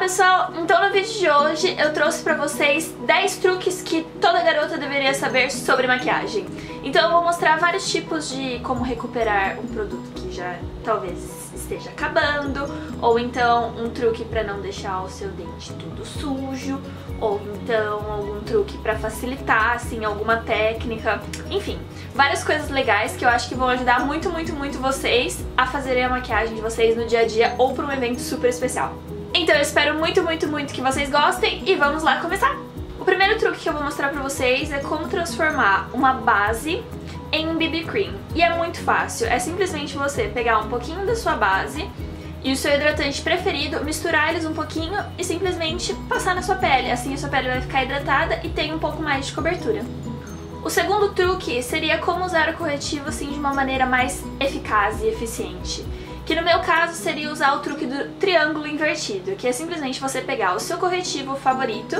pessoal, então no vídeo de hoje eu trouxe pra vocês 10 truques que toda garota deveria saber sobre maquiagem. Então eu vou mostrar vários tipos de como recuperar um produto que já talvez esteja acabando, ou então um truque pra não deixar o seu dente tudo sujo, ou então algum truque pra facilitar, assim, alguma técnica, enfim, várias coisas legais que eu acho que vão ajudar muito, muito, muito vocês a fazerem a maquiagem de vocês no dia a dia ou pra um evento super especial. Então eu espero muito, muito, muito que vocês gostem e vamos lá começar! O primeiro truque que eu vou mostrar pra vocês é como transformar uma base em um BB Cream. E é muito fácil, é simplesmente você pegar um pouquinho da sua base e o seu hidratante preferido, misturar eles um pouquinho e simplesmente passar na sua pele. Assim a sua pele vai ficar hidratada e tem um pouco mais de cobertura. O segundo truque seria como usar o corretivo assim de uma maneira mais eficaz e eficiente. Que no meu caso seria usar o truque do triângulo invertido, que é simplesmente você pegar o seu corretivo favorito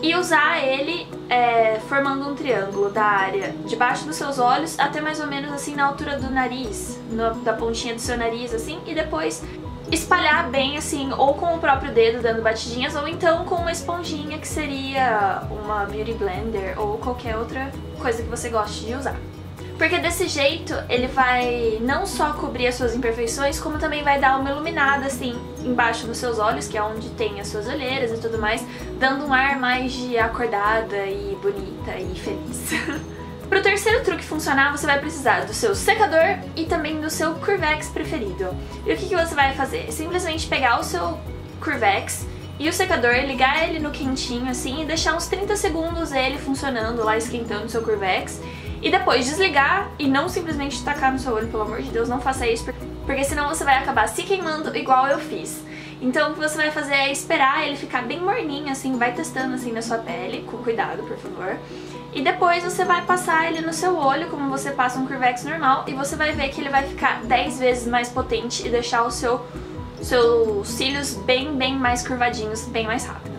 e usar ele é, formando um triângulo da área debaixo dos seus olhos até mais ou menos assim na altura do nariz, no, da pontinha do seu nariz assim, e depois espalhar bem assim, ou com o próprio dedo dando batidinhas, ou então com uma esponjinha que seria uma beauty blender ou qualquer outra coisa que você goste de usar. Porque desse jeito ele vai não só cobrir as suas imperfeições, como também vai dar uma iluminada assim embaixo dos seus olhos, que é onde tem as suas olheiras e tudo mais, dando um ar mais de acordada e bonita e feliz. Para o terceiro truque funcionar, você vai precisar do seu secador e também do seu Curvex preferido. E o que, que você vai fazer? Simplesmente pegar o seu Curvex e o secador, ligar ele no quentinho assim e deixar uns 30 segundos ele funcionando lá, esquentando o seu Curvex e depois desligar e não simplesmente tacar no seu olho, pelo amor de Deus, não faça isso, porque senão você vai acabar se queimando igual eu fiz. Então o que você vai fazer é esperar ele ficar bem morninho, assim, vai testando assim na sua pele, com cuidado, por favor. E depois você vai passar ele no seu olho, como você passa um Curvex normal, e você vai ver que ele vai ficar 10 vezes mais potente e deixar o seu, seus cílios bem, bem mais curvadinhos, bem mais rápido.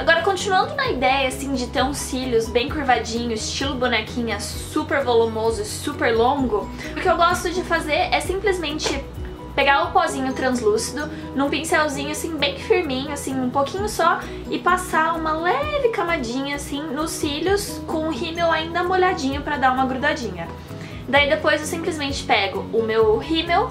Agora, continuando na ideia, assim, de ter uns cílios bem curvadinhos, estilo bonequinha, super volumoso e super longo, o que eu gosto de fazer é simplesmente pegar o pozinho translúcido num pincelzinho, assim, bem firminho, assim, um pouquinho só, e passar uma leve camadinha, assim, nos cílios com o rímel ainda molhadinho pra dar uma grudadinha. Daí depois eu simplesmente pego o meu rímel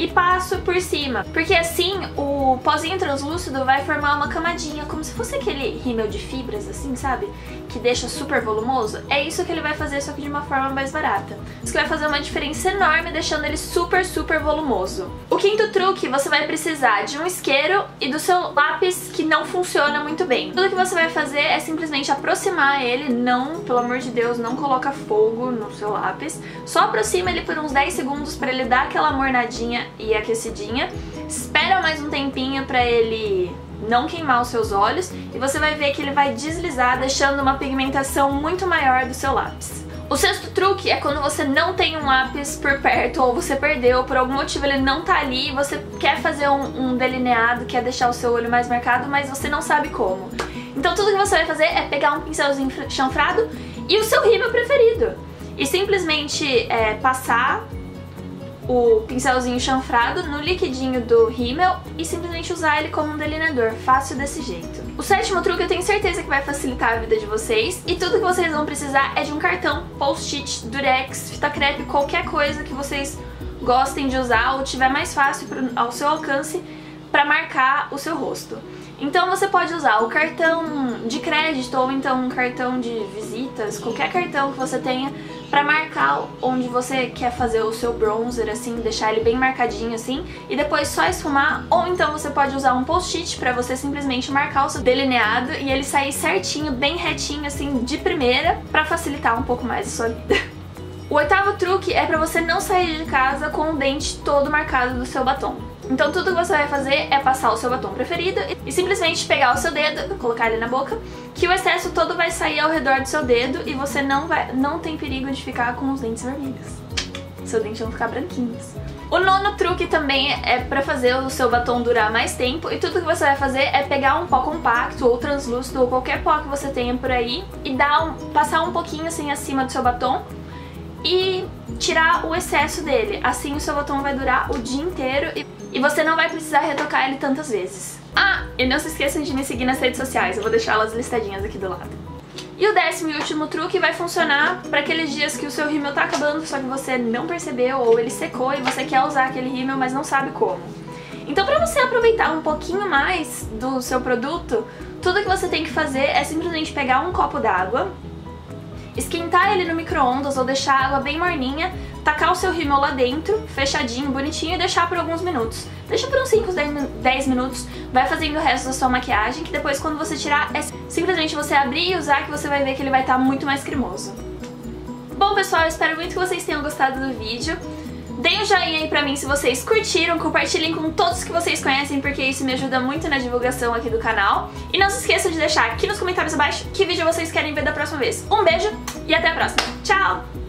e passo por cima, porque assim o pozinho translúcido vai formar uma camadinha, como se fosse aquele rímel de fibras, assim, sabe? Que deixa super volumoso. É isso que ele vai fazer, só que de uma forma mais barata. Isso que vai fazer uma diferença enorme, deixando ele super, super volumoso. O quinto truque, você vai precisar de um isqueiro e do seu lápis que não funciona muito bem. Tudo que você vai fazer é simplesmente aproximar ele, não, pelo amor de Deus, não coloca fogo no seu lápis. Só aproxima ele por uns 10 segundos para ele dar aquela mornadinha e aquecidinha. Espera mais um tempinho para ele não queimar os seus olhos e você vai ver que ele vai deslizar, deixando uma pigmentação muito maior do seu lápis. O sexto truque é quando você não tem um lápis por perto ou você perdeu, por algum motivo ele não tá ali e você quer fazer um, um delineado, quer deixar o seu olho mais marcado, mas você não sabe como. Então tudo que você vai fazer é pegar um pincelzinho chanfrado e o seu rímel preferido. E simplesmente é, passar o pincelzinho chanfrado no liquidinho do rímel e simplesmente usar ele como um delineador, fácil desse jeito. O sétimo truque eu tenho certeza que vai facilitar a vida de vocês e tudo que vocês vão precisar é de um cartão, post-it, durex, fita crepe, qualquer coisa que vocês gostem de usar ou tiver mais fácil ao seu alcance para marcar o seu rosto. Então você pode usar o cartão de crédito ou então um cartão de visitas, qualquer cartão que você tenha para marcar onde você quer fazer o seu bronzer, assim, deixar ele bem marcadinho assim, e depois só esfumar, ou então você pode usar um post-it para você simplesmente marcar o seu delineado e ele sair certinho, bem retinho assim, de primeira, para facilitar um pouco mais a sua vida. O oitavo truque é para você não sair de casa com o dente todo marcado do seu batom. Então tudo que você vai fazer é passar o seu batom preferido e simplesmente pegar o seu dedo, colocar ele na boca, que o excesso todo vai sair ao redor do seu dedo e você não, vai, não tem perigo de ficar com os dentes vermelhos. Seus dentes vão ficar branquinhos. O nono truque também é para fazer o seu batom durar mais tempo e tudo que você vai fazer é pegar um pó compacto ou translúcido ou qualquer pó que você tenha por aí e dar um, passar um pouquinho assim acima do seu batom e tirar o excesso dele. Assim o seu batom vai durar o dia inteiro e e você não vai precisar retocar ele tantas vezes. Ah, e não se esqueçam de me seguir nas redes sociais, eu vou deixar elas listadinhas aqui do lado. E o décimo e último truque vai funcionar para aqueles dias que o seu rímel tá acabando, só que você não percebeu ou ele secou e você quer usar aquele rímel, mas não sabe como. Então para você aproveitar um pouquinho mais do seu produto, tudo que você tem que fazer é simplesmente pegar um copo d'água, esquentar ele no micro-ondas ou deixar a água bem morninha, tacar o seu rímel lá dentro, fechadinho, bonitinho e deixar por alguns minutos. Deixa por uns 5, 10 minutos, vai fazendo o resto da sua maquiagem, que depois quando você tirar, é simplesmente você abrir e usar que você vai ver que ele vai estar tá muito mais cremoso. Bom pessoal, espero muito que vocês tenham gostado do vídeo. Deem um joinha aí pra mim se vocês curtiram, compartilhem com todos que vocês conhecem, porque isso me ajuda muito na divulgação aqui do canal. E não se esqueçam de deixar aqui nos comentários abaixo que vídeo vocês querem ver da próxima vez. Um beijo e até a próxima. Tchau!